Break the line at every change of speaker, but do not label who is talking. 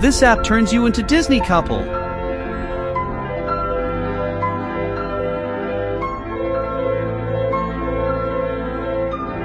This app turns you into Disney couple.